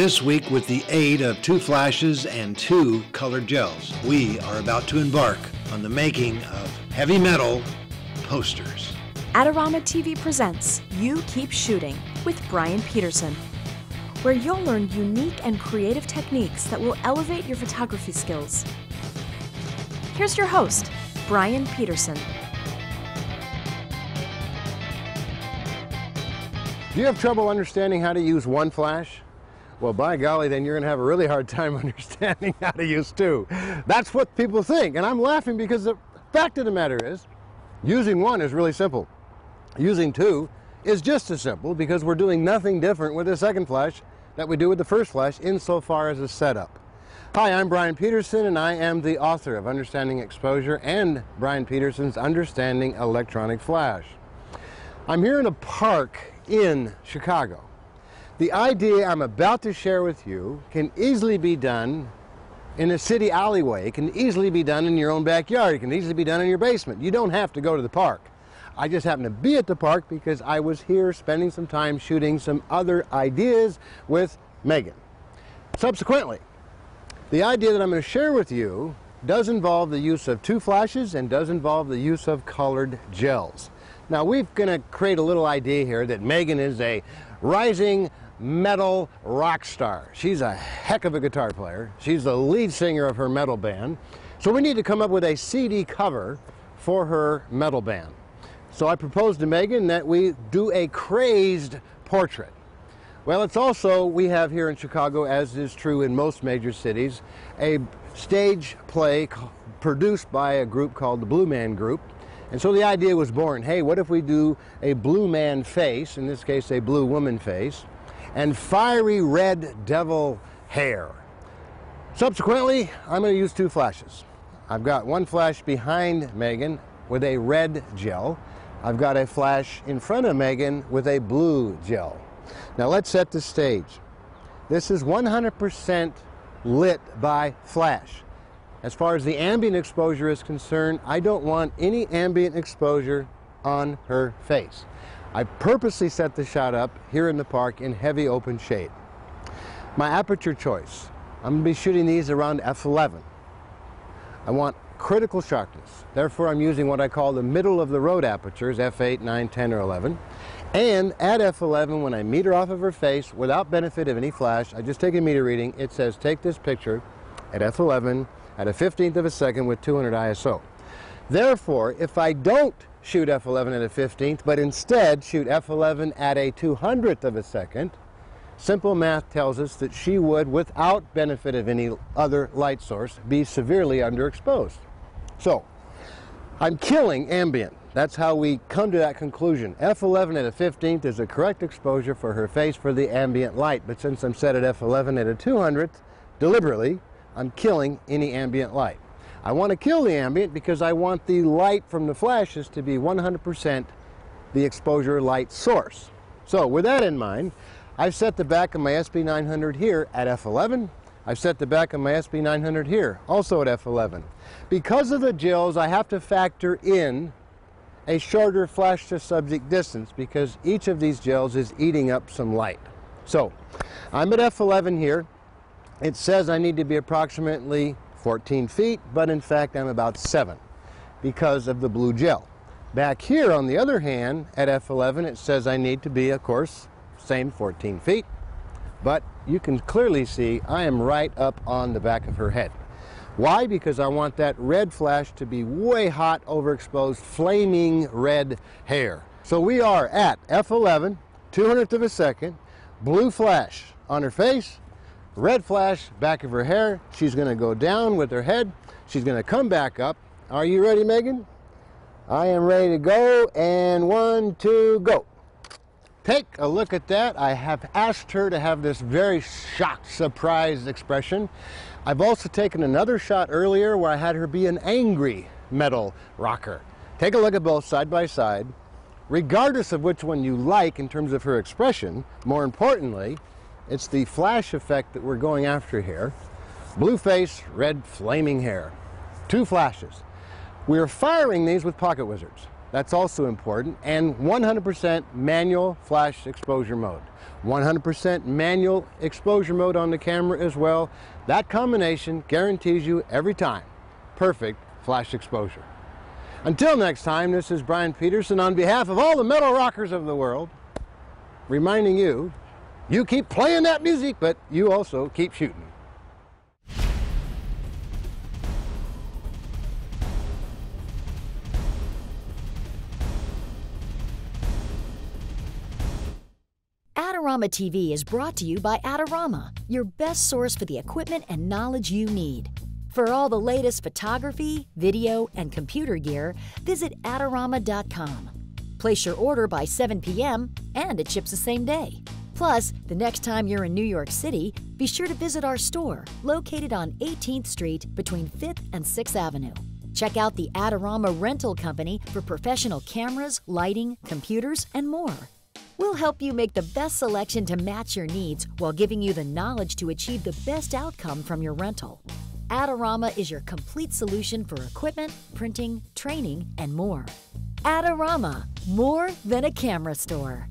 This week, with the aid of two flashes and two colored gels, we are about to embark on the making of heavy metal posters. Adorama TV presents You Keep Shooting with Bryan Peterson, where you'll learn unique and creative techniques that will elevate your photography skills. Here's your host, Bryan Peterson. Do you have trouble understanding how to use one flash? Well, by golly, then you're going to have a really hard time understanding how to use two. That's what people think, and I'm laughing because the fact of the matter is, using one is really simple. Using two is just as simple because we're doing nothing different with the second flash that we do with the first flash insofar as a setup. Hi, I'm Bryan Peterson, and I am the author of Understanding Exposure and Bryan Peterson's Understanding Electronic Flash. I'm here in a park in Chicago. The idea I'm about to share with you can easily be done in a city alleyway. It can easily be done in your own backyard. It can easily be done in your basement. You don't have to go to the park. I just happened to be at the park because I was here spending some time shooting some other ideas with Megan. Subsequently, the idea that I'm going to share with you does involve the use of two flashes and does involve the use of colored gels. Now we're going to create a little idea here that Megan is a rising metal rock star. She's a heck of a guitar player. She's the lead singer of her metal band. So we need to come up with a CD cover for her metal band. So I proposed to Megan that we do a crazed portrait. Well, it's also, we have here in Chicago, as is true in most major cities, a stage play produced by a group called the Blue Man Group. And so the idea was born, hey, what if we do a blue man face, in this case a blue woman face, and fiery red devil hair. Subsequently, I'm going to use two flashes. I've got one flash behind Megan with a red gel. I've got a flash in front of Megan with a blue gel. Now let's set the stage. This is 100% lit by flash. As far as the ambient exposure is concerned, I don't want any ambient exposure on her face. I purposely set the shot up here in the park in heavy open shade. My aperture choice, I'm going to be shooting these around f11. I want critical sharpness. Therefore, I'm using what I call the middle of the road apertures, f8, 9, 10, or 11. And at f11, when I meter off of her face without benefit of any flash, I just take a meter reading. It says take this picture at f11 at a 15th of a second with 200 ISO. Therefore, if I don't shoot f11 at a 15th, but instead shoot f11 at a 200th of a second, simple math tells us that she would, without benefit of any other light source, be severely underexposed. So, I'm killing ambient. That's how we come to that conclusion. F11 at a 15th is a correct exposure for her face for the ambient light, but since I'm set at F11 at a 200th, deliberately, I'm killing any ambient light. I want to kill the ambient because I want the light from the flashes to be 100% the exposure light source. So with that in mind, I've set the back of my SB900 here at f11. I've set the back of my SB900 here, also at f11. Because of the gels, I have to factor in a shorter flash to subject distance because each of these gels is eating up some light. So I'm at f11 here. It says I need to be approximately 14 feet, but in fact I'm about 7 because of the blue gel. Back here, on the other hand, at F11, it says I need to be, of course, same 14 feet, but you can clearly see I am right up on the back of her head. Why? Because I want that red flash to be way hot, overexposed, flaming red hair. So we are at F11, 200th of a second, blue flash on her face, red flash, back of her hair. She's going to go down with her head. She's going to come back up. Are you ready, Megan? I am ready to go. And one, two, go. Take a look at that. I have asked her to have this very shocked, surprised expression. I've also taken another shot earlier where I had her be an angry metal rocker. Take a look at both side by side. Regardless of which one you like in terms of her expression, more importantly, it's the flash effect that we're going after here. Blue face, red flaming hair. Two flashes. We are firing these with Pocket Wizards. That's also important. And 100% manual flash exposure mode. 100% manual exposure mode on the camera as well. That combination guarantees you every time perfect flash exposure. Until next time, this is Bryan Peterson on behalf of all the metal rockers of the world, reminding you, you keep playing that music, but you also keep shooting. Adorama TV is brought to you by Adorama, your best source for the equipment and knowledge you need. For all the latest photography, video, and computer gear, visit Adorama.com. Place your order by 7 p.m. and it ships the same day. Plus, the next time you're in New York City, be sure to visit our store located on 18th Street between 5th and 6th Avenue. Check out the Adorama Rental Company for professional cameras, lighting, computers, and more. We'll help you make the best selection to match your needs while giving you the knowledge to achieve the best outcome from your rental. Adorama is your complete solution for equipment, printing, training, and more. Adorama, more than a camera store.